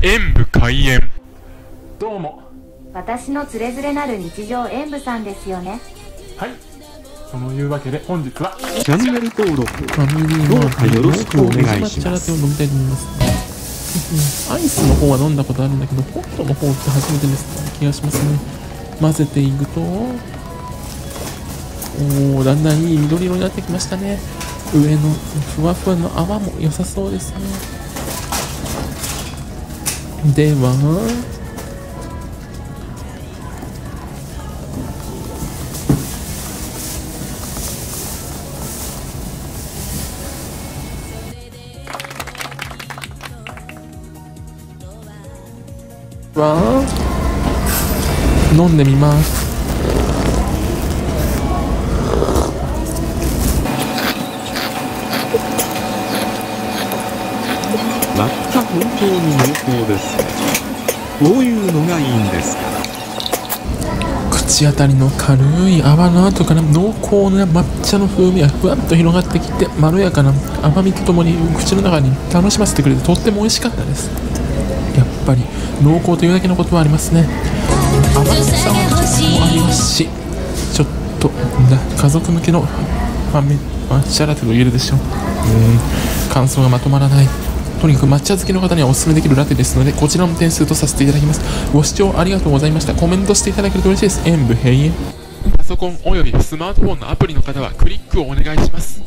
演武開演どうも私のつれづれなる日常演舞さんですよねはいそのいうわけで本日はチャンネル登録ファミリーマートでよろしくお願いします抹茶ラテを飲みたいと思います。アイスの方は飲んだことあるんだけど、ホットの方って初めてです気がしますね。混ぜていくと、おー、だんだんいい緑色になってきましたね。上のふわふわの泡も良さそうですね。では、は飲んでみます。本当に濃厚です。こういうのがいいんですか？口当たりの軽い泡の後から濃厚な抹茶の風味がふわっと広がってきてまろやかな甘みとともに口の中に楽しませてくれてとっても美味しかったです。やっぱり濃厚というだけのことはありますね。甘さはもありますしちょっとな家族向けのファミ抹茶ラテと言えるでしょう。うん感想がまとまらない。とにかく抹茶好きの方にはお勧めできるラテですので、こちらも点数とさせていただきます。ご視聴ありがとうございました。コメントしていただけると嬉しいです。演武閉園。パソコンおよびスマートフォンのアプリの方はクリックをお願いします。